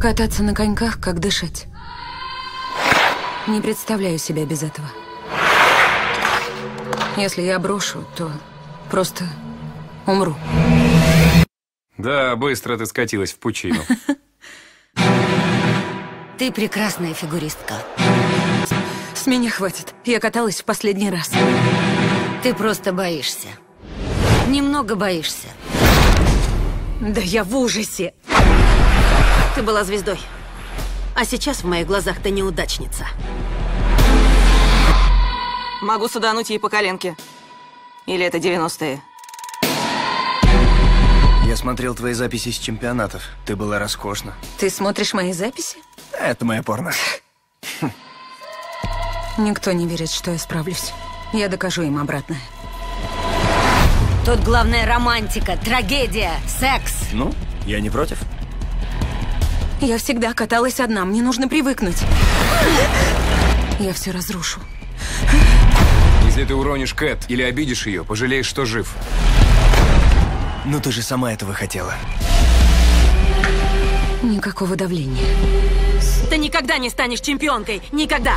Кататься на коньках, как дышать. Не представляю себя без этого. Если я брошу, то просто умру. Да, быстро ты скатилась в пучину. Ты прекрасная фигуристка. С меня хватит. Я каталась в последний раз. Ты просто боишься. Немного боишься. Да я в ужасе. Ты была звездой. А сейчас в моих глазах ты неудачница. Могу судануть ей по коленке. Или это 90-е? Я смотрел твои записи с чемпионатов. Ты была роскошна. Ты смотришь мои записи? Это моя порно. Никто не верит, что я справлюсь. Я докажу им обратное. Тут главная романтика, трагедия, секс. Ну, я не против. Я всегда каталась одна, мне нужно привыкнуть. Я все разрушу. Если ты уронишь Кэт или обидишь ее, пожалеешь, что жив. Ну ты же сама этого хотела. Никакого давления. Ты никогда не станешь чемпионкой. Никогда.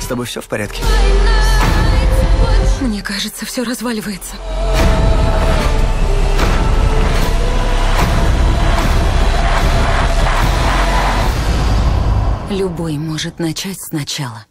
С тобой все в порядке? Мне кажется, все разваливается. Любой может начать сначала.